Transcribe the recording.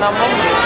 Namam.